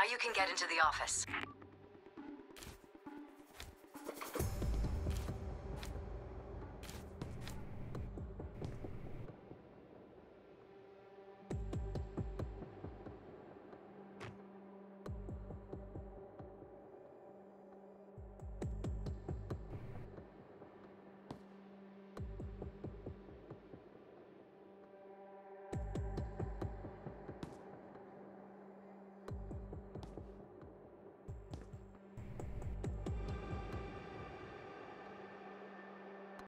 Now you can get into the office.